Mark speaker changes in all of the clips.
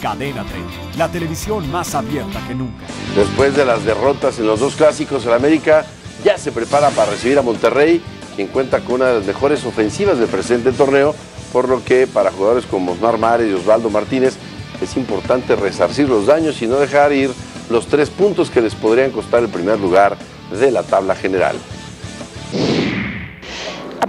Speaker 1: Cadena 30, la televisión más abierta que nunca.
Speaker 2: Después de las derrotas en los dos clásicos, el América ya se prepara para recibir a Monterrey, quien cuenta con una de las mejores ofensivas del presente torneo, por lo que para jugadores como Osmar Mares y Osvaldo Martínez es importante resarcir los daños y no dejar ir los tres puntos que les podrían costar el primer lugar de la tabla general.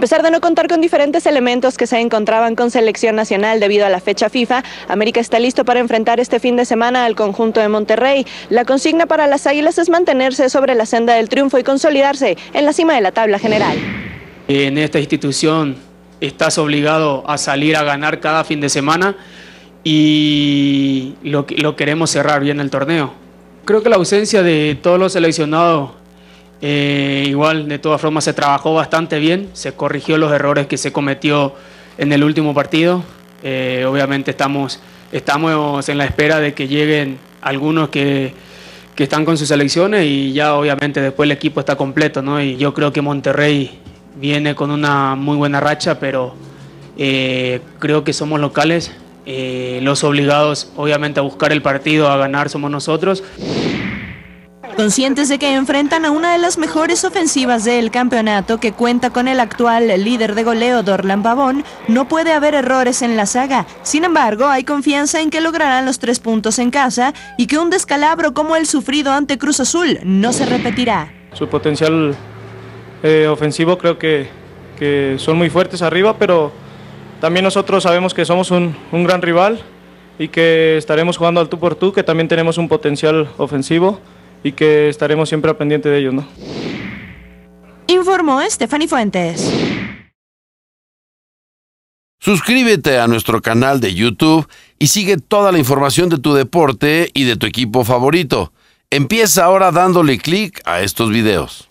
Speaker 3: A pesar de no contar con diferentes elementos que se encontraban con selección nacional debido a la fecha FIFA, América está listo para enfrentar este fin de semana al conjunto de Monterrey. La consigna para las Águilas es mantenerse sobre la senda del triunfo y consolidarse en la cima de la tabla general.
Speaker 4: En esta institución estás obligado a salir a ganar cada fin de semana y lo, lo queremos cerrar bien el torneo. Creo que la ausencia de todos los seleccionados eh, igual, de todas formas, se trabajó bastante bien, se corrigió los errores que se cometió en el último partido. Eh, obviamente estamos, estamos en la espera de que lleguen algunos que, que, están con sus selecciones y ya obviamente después el equipo está completo, ¿no? Y yo creo que Monterrey viene con una muy buena racha, pero eh, creo que somos locales. los obligados obviamente a buscar el partido, a ganar somos nosotros.
Speaker 3: Conscientes de que enfrentan a una de las mejores ofensivas del campeonato que cuenta con el actual líder de goleo Dorlan Pavón, no puede haber errores en la saga. Sin embargo, hay confianza en que lograrán los tres puntos en casa y que un descalabro como el sufrido ante Cruz Azul no se repetirá.
Speaker 5: Su potencial eh, ofensivo creo que, son muy fuertes arriba, pero también nosotros sabemos que somos un gran rival y que estaremos jugando al tú por tú, que también tenemos un potencial ofensivo y que estaremos siempre al pendiente de ellos, ¿no?
Speaker 3: Informó Stephanie Fuentes.
Speaker 2: Suscríbete a nuestro canal de YouTube y sigue toda la información de tu deporte y de tu equipo favorito. Empieza ahora dándole clic a estos videos.